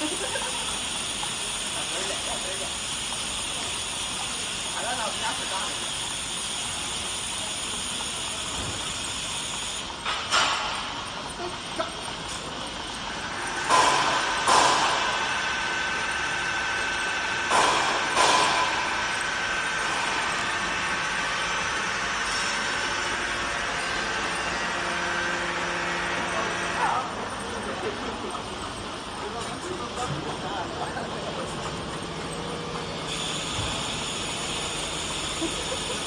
I don't know if that's a diamond.